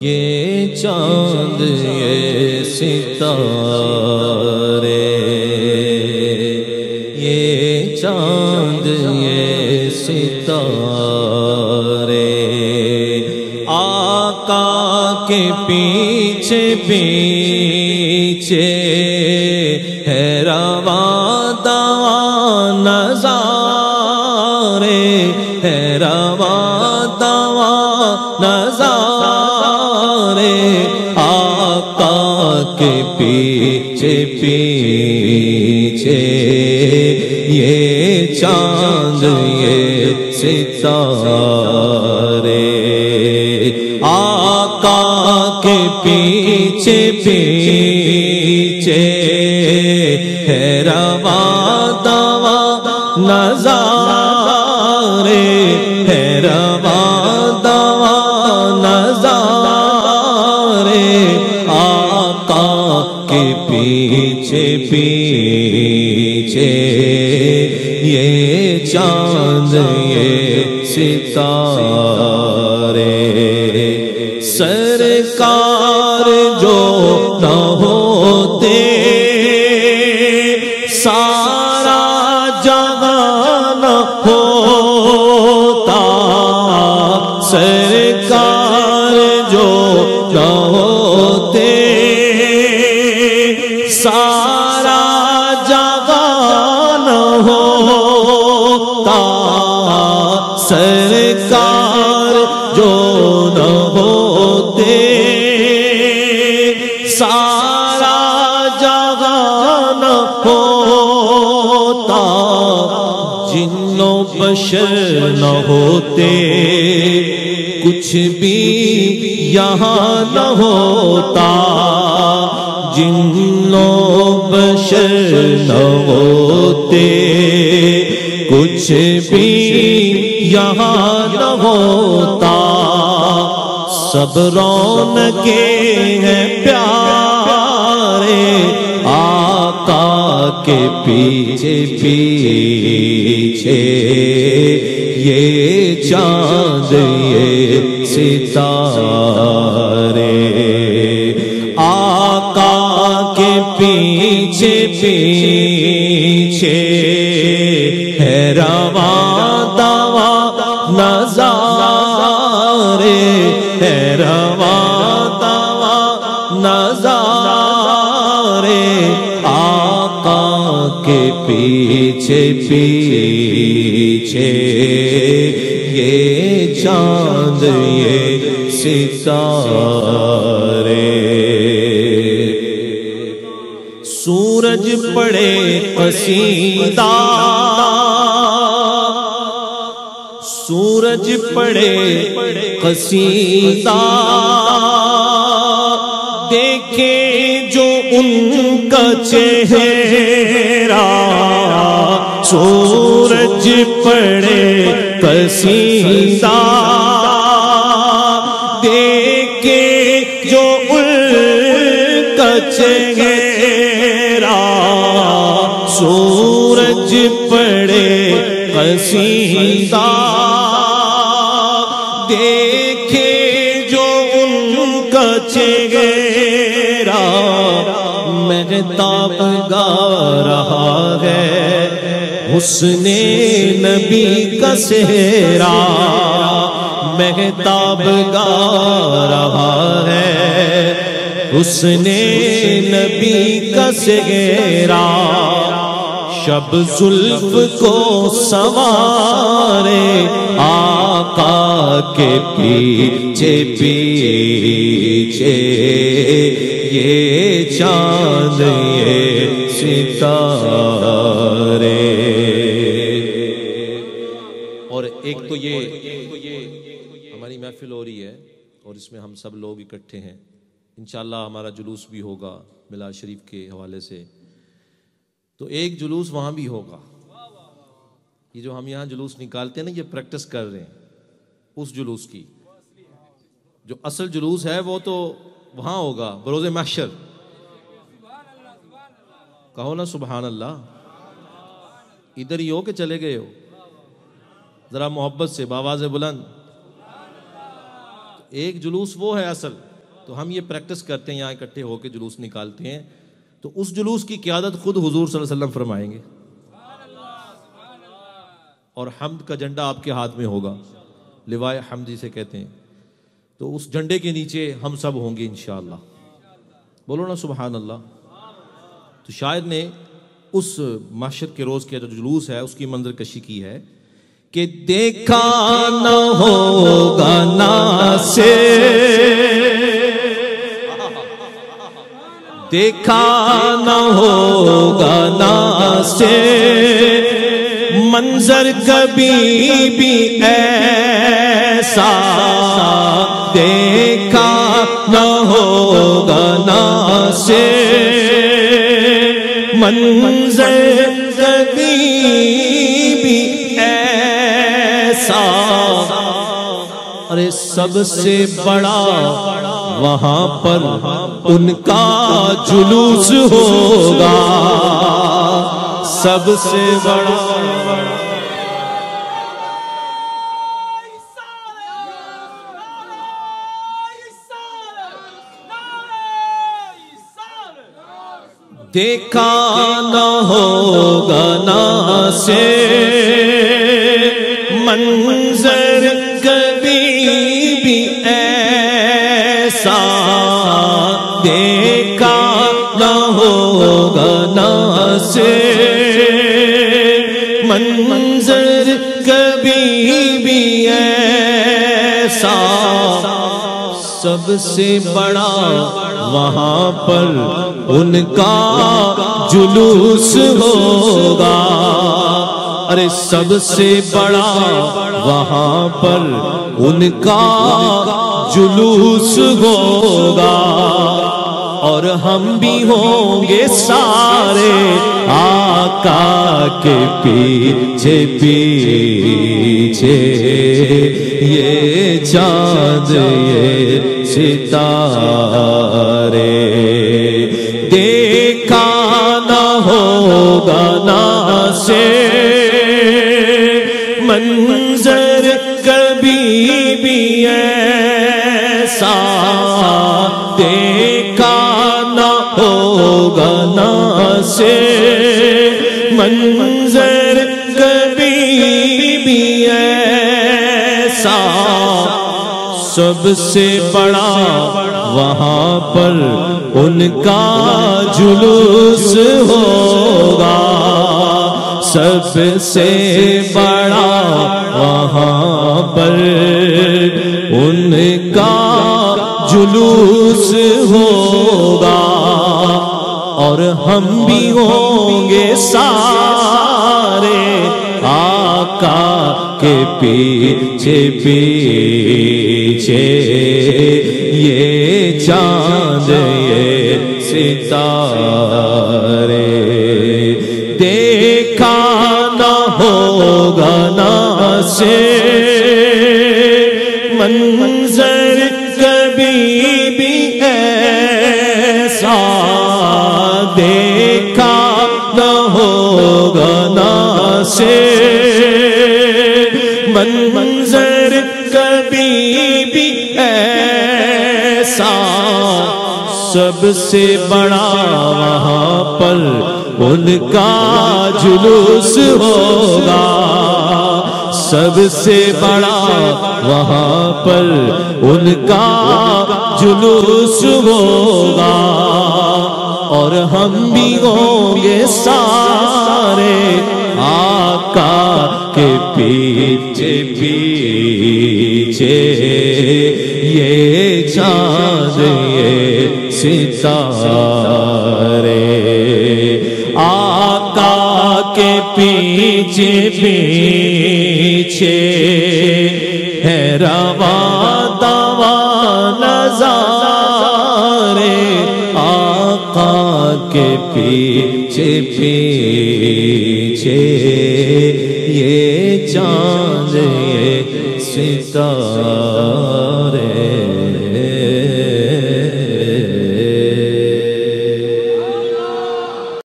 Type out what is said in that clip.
یہ چاند یہ ستارے۔ یہ چاند یہ ستارے۔ آقا کے پیچھے پیچھے ہے رواں یہ چاند یہ ستارے آقا کے پیچھے ستارے۔ سرکار جو نہ ہوتے، سارا جہان ہوتا۔ سرکار جو نہ ہوتے، سارا جہان ہوتا۔ سرکار ہوتا، جنوں بشر نہ ہوتے، کچھ بھی یہاں نہ ہوتا، جنوں بشر نہ ہوتے، کچھ بھی یہاں نہ ہوتا۔ سب رون کے ہیں پیارے کے پیچھے پیچھے یہ چاند، یہ ستارے۔ آقا کے پیچھے پیچھے ہے رواں دواں نظارے۔ ہے رواں دواں نظارے۔ پیچھے پیچھے یہ چاند، یہ ستارے۔ سورج پڑے قصیدہ سورج پڑے قصیدہ دیکھے جو ان کا چہرہ سورج پڑے قصیدہ دیکھے جو ان کا چہرہ سورج پڑے دیکھے جو ان کا چہرہ مہتاب گا رہا ہے۔ حسن نبی کا سہرا مہتاب گا رہا ہے۔ حسن نبی کا سہرا شب زلف کو سوارے آقا کے پیچھے پیچھے۔ یہ چاند، یہ ستارے۔ اور ایک تو یہ ہماری محفل ہو رہی ہے اور اس میں ہم سب لوگ اکٹھے ہیں۔ انشاءاللہ ہمارا جلوس بھی ہوگا ملا شریف کے حوالے سے۔ تو ایک جلوس وہاں بھی ہوگا۔ یہ جو ہم یہاں جلوس نکالتے ہیں نا، یہ پریکٹس کر رہے ہیں۔ اس جلوس کی۔ جو اصل جلوس ہے وہ تو وہاں ہوگا، بروز محشر۔ کہو نا سبحان اللہ۔ ادھر ہی ہو کہ چلے گئے ہو؟ ذرا محبت سے باواز بلند۔ ایک جلوس وہ ہے اصل۔ تو ہم یہ پریکٹس کرتے ہیں، یہاں اکٹھے ہو کے جلوس نکالتے ہیں۔ تو اس جلوس کی قیادت خود حضور صلی اللہ علیہ وسلم فرمائیں گے۔ اور حمد کا جھنڈا آپ کے ہاتھ میں ہوگا۔ لوائے حمد جسے کہتے ہیں۔ تو اس جھنڈے کے نیچے ہم سب ہوں گے انشاءاللہ۔ بولو نا سبحان اللہ تو شاعر نے اس معاشر کے روز کا جو جلوس ہے، اس کی منظر کشی کی ہے کہ دیکھا نہ ہوگا نا سے۔ دیکھا نہ ہوگا نا سے۔ منظر کبھی بھی ایسا دیکھا نہ ہوگا نا سے منظر کبھی بھی ایسا۔ ارے سب سے بڑا وہاں پر ان کا جلوس ہوگا۔ سب سے بڑا دیکھا نہ ہوگا نا سے منظر کبھی بھی ایسا، دیکھا نہ ہوگا نا سے منظر کبھی بھی ایسا، سب سے بڑا وہاں پر ان کا جلوس ہوگا۔ ارے سب سے بڑا وہاں پر ان کا جلوس ہوگا۔ اور ہم بھی ہوں گے سارے آقا کے پیچھے پیچھے۔ یہ چاند، یہ ستارے۔ منظر کبھی بھی ایسا دیکھا نہ ہوگا نا سے منظر کبھی بھی ایسا۔ سب سے بڑا وہاں پر ان کا جلوس ہوگا۔ سب سے بڑا وہاں پر ان کا جلوس ہوگا اور ہم بھی ہوں گے سارے آقا کے پیچھے پیچھے۔ یہ چاند، یہ ستارے۔ دیکھا ہوگا نا سے منظر کبھی بھی ایسا دیکھا نہ ہوگا نا سے منظر کبھی بھی ایسا سب سے بڑا وہاں پر ان کا جلوس ہوگا سب سے بڑا وہاں پر ان کا جلوس ہوگا اور ہم بھی ہوں گے سارے آقا کے پیچھے پیچھے۔ یہ چاند، یہ ستارے۔ آقا کے پیچھے پیچھے۔ پیشے ہے روا دوا نظارے آقا کے پیچھے پیچھے یہ چاند یہ ستارے